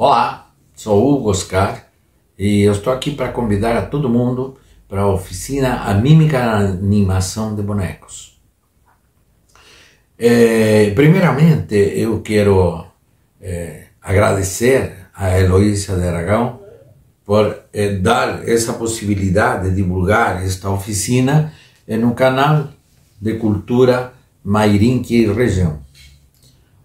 Olá, sou Hugo Oscar e eu estou aqui para convidar a todo mundo para a oficina A Mímica na Animação de Bonecos. É, primeiramente, eu quero é, agradecer a Heloísa de Aragão por é, dar essa possibilidade de divulgar esta oficina no canal de cultura Mairinque Região.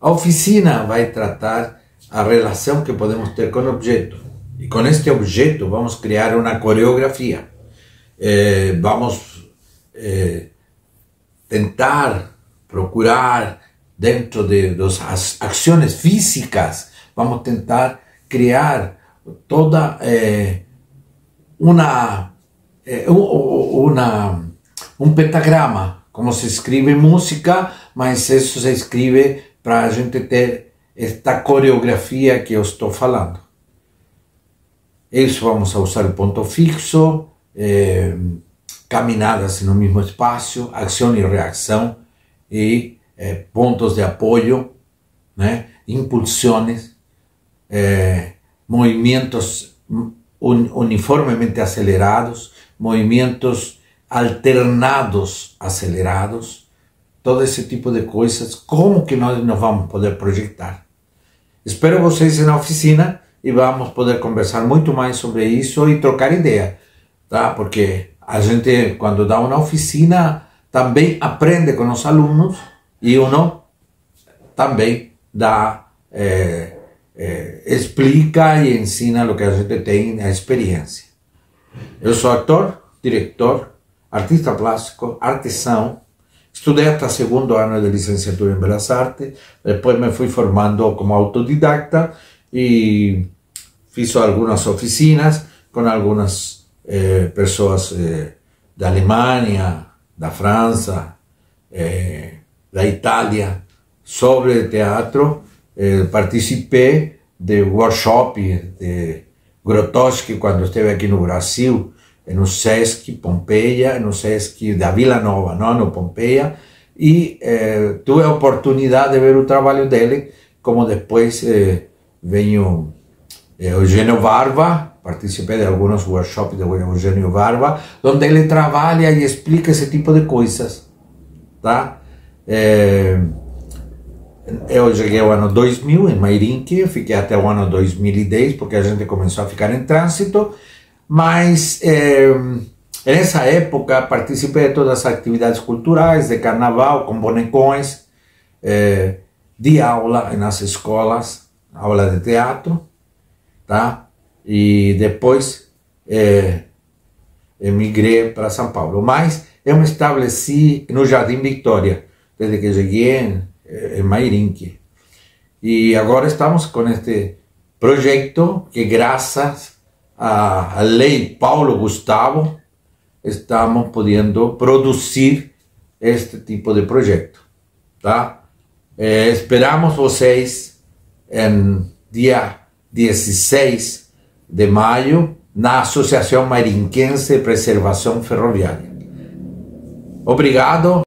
A oficina vai tratar a relação que podemos ter com o objeto. E com este objeto vamos criar uma coreografia. Eh, vamos eh, tentar procurar dentro de das ações físicas, vamos tentar criar toda eh, uma, uma um pentagrama, como se escreve música, mas isso se escreve para a gente ter esta coreografia que eu estou falando. Isso vamos a usar o ponto fixo, eh, caminhadas no mesmo espaço, ação e reação e eh, pontos de apoio, né? impulsões, eh, movimentos un, uniformemente acelerados, movimentos alternados acelerados, todo esse tipo de coisas, como que nós não vamos poder projetar? Espero vocês na oficina e vamos poder conversar muito mais sobre isso e trocar ideia, tá? Porque a gente, quando dá uma oficina, também aprende com os alunos e uno também dá, é, é, explica e ensina o que a gente tem, a experiência. Eu sou ator, diretor, artista plástico, artesão, Estudei até segundo ano de licenciatura em Belas Artes, depois me fui formando como autodidacta e fiz algumas oficinas com algumas eh, pessoas eh, da Alemanha, da França, eh, da Itália, sobre teatro. Participei de workshop de Grotowski quando esteve aqui no Brasil, no Sesc Pompeia, no Sesc da Vila Nova, não no Pompeia, e eh, tive a oportunidade de ver o trabalho dele, como depois eh, veio eh, Eugênio Barba, participei de alguns workshops de Eugênio Barba, onde ele trabalha e explica esse tipo de coisas, tá? Eh, eu cheguei ao ano 2000 em Mairinque, fiquei até o ano 2010, porque a gente começou a ficar em trânsito, mas eh, nessa época participei de todas as atividades culturais, de carnaval, com bonecões, eh, de aula nas escolas, aula de teatro, tá? E depois eh, emigrei para São Paulo. Mas eu me estabeleci no Jardim Victoria, desde que cheguei em, em Mairinque. E agora estamos com este projeto que, graças a, a lei Paulo Gustavo, estamos podendo produzir este tipo de projeto, tá? Eh, esperamos vocês em dia 16 de maio na Associação Marinquense de Preservação Ferroviária. Obrigado.